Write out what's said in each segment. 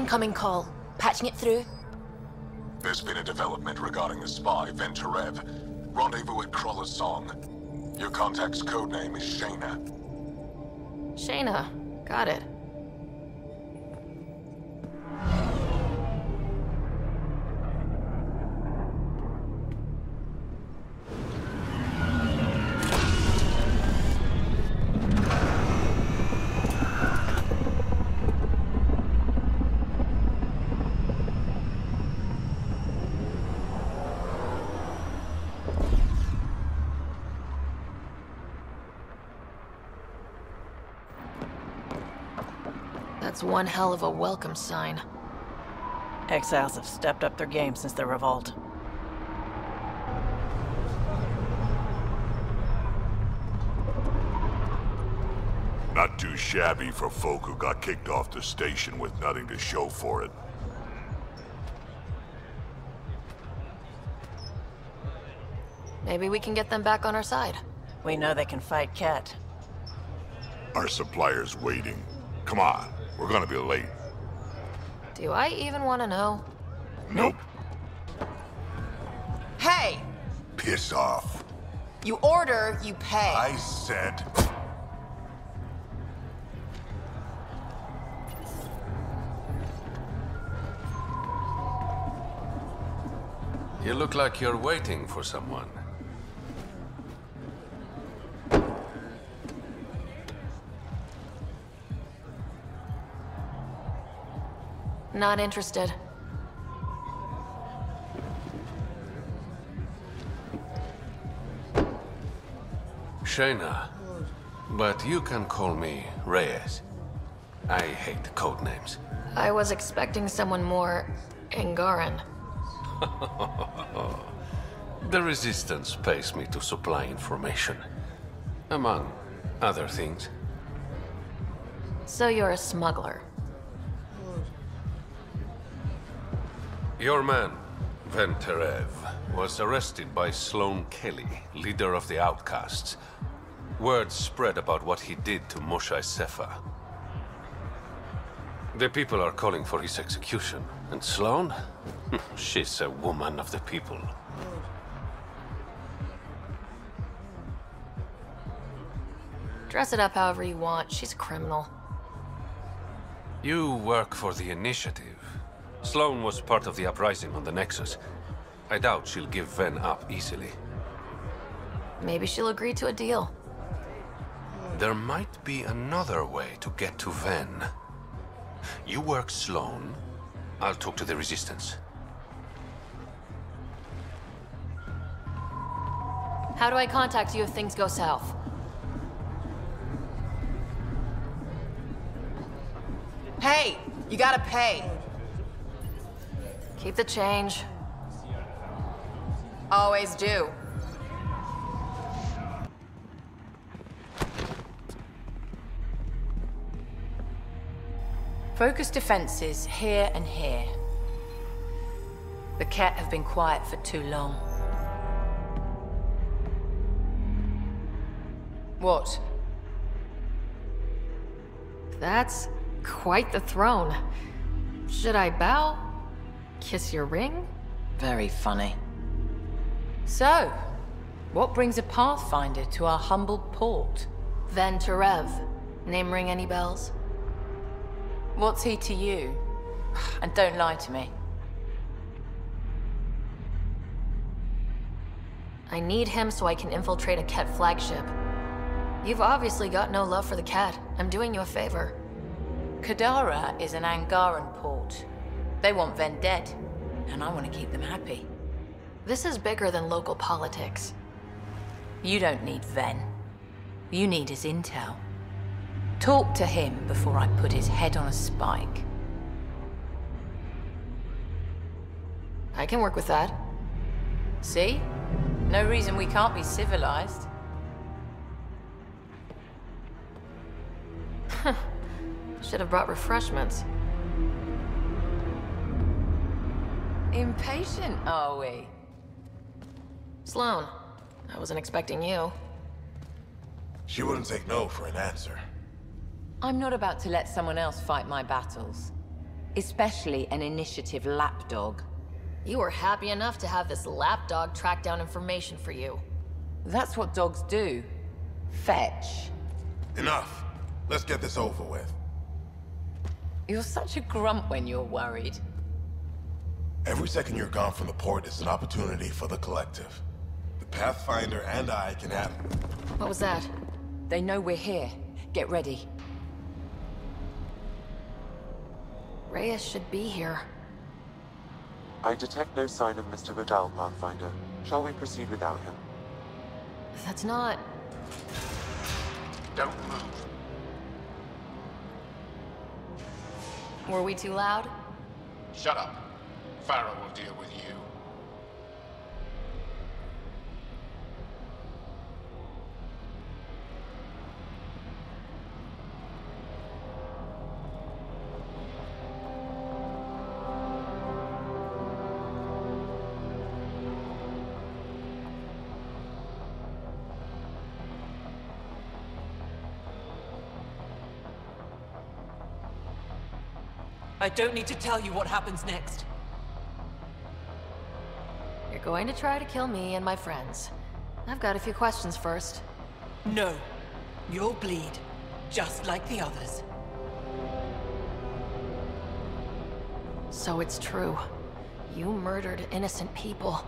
Incoming call. Patching it through. There's been a development regarding the spy, Vehn Terev. Rendezvous at Kralla's Song. Your contact's codename is Shena. Shena. Got it. That's one hell of a welcome sign. Exiles have stepped up their game since the revolt. Not too shabby for folk who got kicked off the station with nothing to show for it. Maybe we can get them back on our side. We know they can fight kett. Our supplier's waiting. Come on, we're gonna be late. Do I even want to know? Nope. Hey! Piss off. You order, you pay. I said... You look like you're waiting for someone. Not interested. Shena. But you can call me Reyes. I hate code names. I was expecting someone more Angaran. The Resistance pays me to supply information. Among other things. So you're a smuggler. Your man, Vehn Terev, was arrested by Sloane Kelly, leader of the Outcasts. Word spread about what he did to Moshae Sjefa. The people are calling for his execution. And Sloane? She's a woman of the people. Dress it up however you want. She's a criminal. You work for the Initiative. Sloane was part of the uprising on the Nexus. I doubt she'll give Vehn up easily. Maybe she'll agree to a deal. There might be another way to get to Vehn. You work Sloane, I'll talk to the Resistance. How do I contact you if things go south? Hey! You gotta pay. Keep the change. Always do. Focus defenses here and here. The kett have been quiet for too long. What? That's quite the throne. Should I bow? Kiss your ring? Very funny. So, what brings a Pathfinder to our humble port? Vehn Terev. Name ring any bells? What's he to you? And don't lie to me. I need him so I can infiltrate a kett flagship. You've obviously got no love for the cat. I'm doing you a favor. Kadara is an Angaran port. They want Vehn dead, and I want to keep them happy. This is bigger than local politics. You don't need Vehn. You need his intel. Talk to him before I put his head on a spike. I can work with that. See? No reason we can't be civilized. Should have brought refreshments. Impatient, are we? Sloane, I wasn't expecting you. She wouldn't take no for an answer. I'm not about to let someone else fight my battles. Especially an initiative lapdog. You were happy enough to have this lapdog track down information for you. That's what dogs do. Fetch. Enough. Let's get this over with. You're such a grump when you're worried. Every second you're gone from the port is an opportunity for the collective. The Pathfinder and I can have... What was that? They know we're here. Get ready. Reyes should be here. I detect no sign of Mr. Vidal, Pathfinder. Shall we proceed without him? That's not... Don't move. Were we too loud? Shut up. Farah will deal with you. I don't need to tell you what happens next. You're going to try to kill me and my friends. I've got a few questions first. No. You'll bleed. Just like the others. So it's true. You murdered innocent people.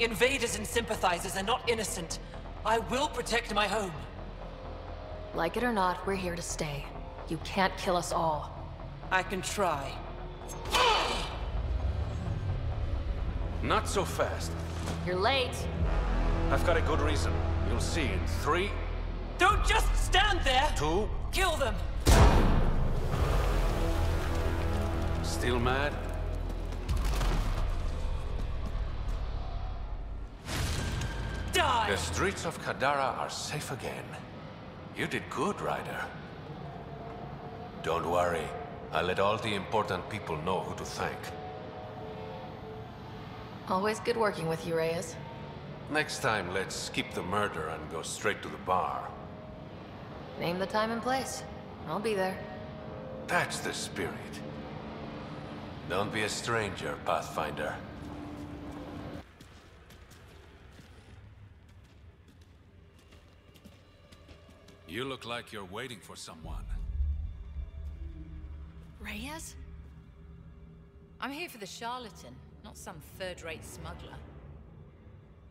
Invaders and sympathizers are not innocent. I will protect my home. Like it or not, we're here to stay. You can't kill us all. I can try. Not so fast. You're late. I've got a good reason. You'll see in three, Don't just stand there! two, Kill them! still mad? Die! The streets of Kadara are safe again. You did good, Ryder. Don't worry. I'll let all the important people know who to thank. Always good working with you, Reyes. Next time, let's skip the murder and go straight to the bar. Name the time and place. I'll be there. That's the spirit. Don't be a stranger, Pathfinder. You look like you're waiting for someone. Reyes? I'm here for the charlatan, not some third-rate smuggler.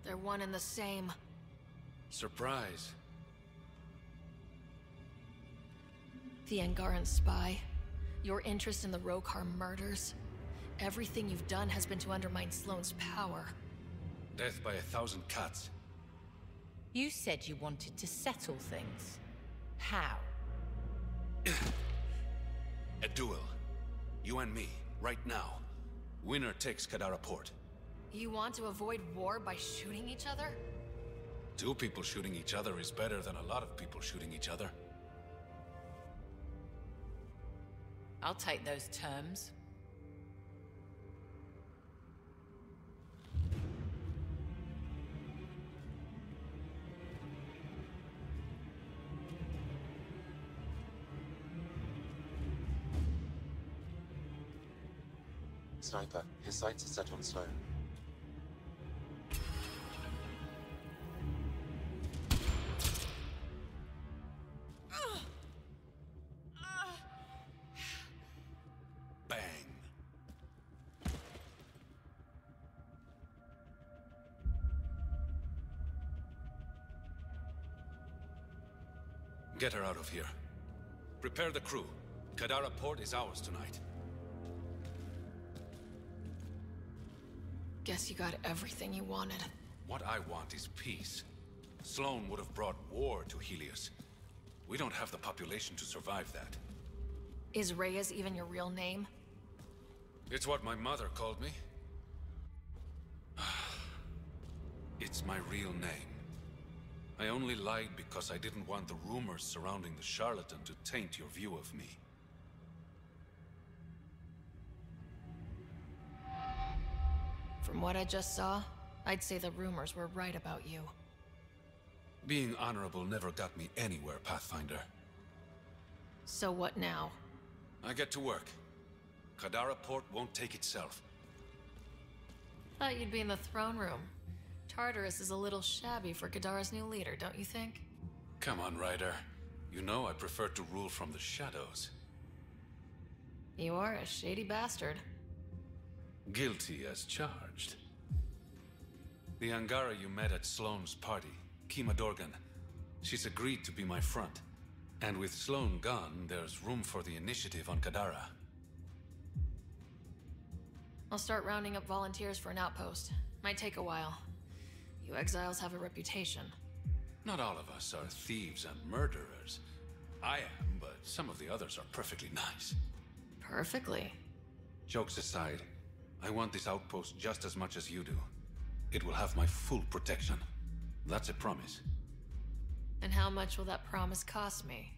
They're one and the same. Surprise. The Angaran spy. Your interest in the Roekaar murders. Everything you've done has been to undermine Sloane's power. Death by a thousand cuts. You said you wanted to settle things. How? A duel. You and me, right now. Winner takes Kadara Port. You want to avoid war by shooting each other? Two people shooting each other is better than a lot of people shooting each other. I'll take those terms. Sniper, his sights are set on Sloane. Bang. Get her out of here. Prepare the crew. Kadara Port is ours tonight. Guess you got everything you wanted. What I want is peace. Sloane would have brought war to Heleus. We don't have the population to survive that. Is Reyes even your real name? It's what my mother called me. It's my real name. I only lied because I didn't want the rumors surrounding the charlatan to taint your view of me. From what I just saw, I'd say the rumors were right about you. Being honorable never got me anywhere, Pathfinder. So what now? I get to work. Kadara port won't take itself. Thought you'd be in the throne room. Tartarus is a little shabby for Kadara's new leader, don't you think? Come on, Ryder. You know I prefer to rule from the shadows. You are a shady bastard. Guilty as charged. The Angara you met at Sloane's party, Keema Dohrgun, she's agreed to be my front. And with Sloane gone, there's room for the initiative on Kadara. I'll start rounding up volunteers for an outpost. Might take a while. You exiles have a reputation. Not all of us are thieves and murderers. I am, but some of the others are perfectly nice. Perfectly. Jokes aside, I want this outpost just as much as you do. It will have my full protection. That's a promise. And how much will that promise cost me?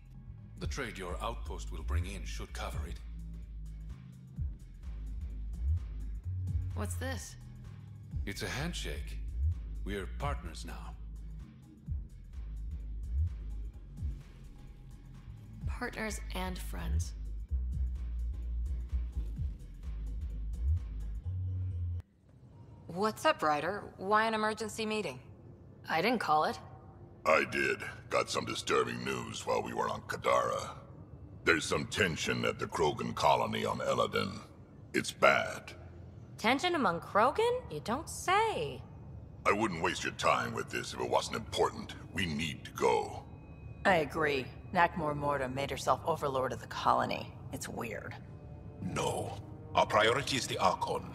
The trade your outpost will bring in should cover it. What's this? It's a handshake. We're partners now. Partners and friends. What's up, Ryder? Why an emergency meeting? I didn't call it. I did. Got some disturbing news while we were on Kadara. There's some tension at the Krogan colony on Elaaden. It's bad. Tension among Krogan? You don't say. I wouldn't waste your time with this if it wasn't important. We need to go. I agree. Nakmor Morta made herself overlord of the colony. It's weird. No. Our priority is the Archon.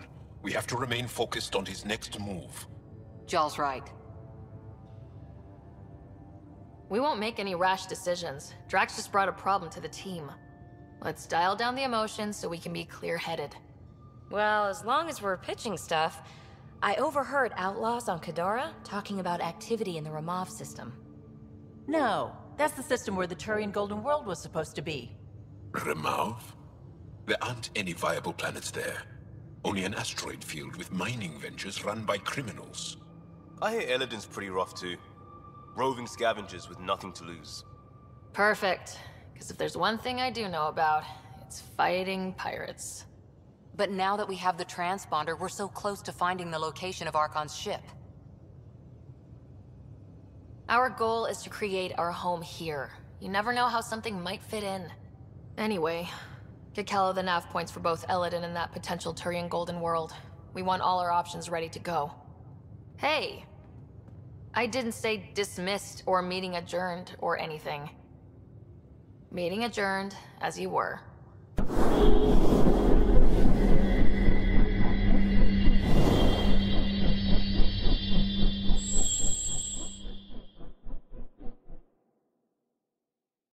We have to remain focused on his next move. Jaal's right. We won't make any rash decisions. Drack just brought a problem to the team. Let's dial down the emotions so we can be clear-headed. Well, as long as we're pitching stuff, I overheard outlaws on Kadara talking about activity in the Ramov system. No, that's the system where the Turian Golden World was supposed to be. Ramov? There aren't any viable planets there. Only an asteroid field with mining ventures run by criminals. I hear Elaaden's pretty rough too. Roving scavengers with nothing to lose. Perfect. Because if there's one thing I do know about, it's fighting pirates. But now that we have the transponder, we're so close to finding the location of Archon's ship. Our goal is to create our home here. You never know how something might fit in. Anyway, Kallo the nav points for both Elaaden and that potential Turian Golden World. We want all our options ready to go. Hey! I didn't say dismissed or meeting adjourned or anything. Meeting adjourned, as you were.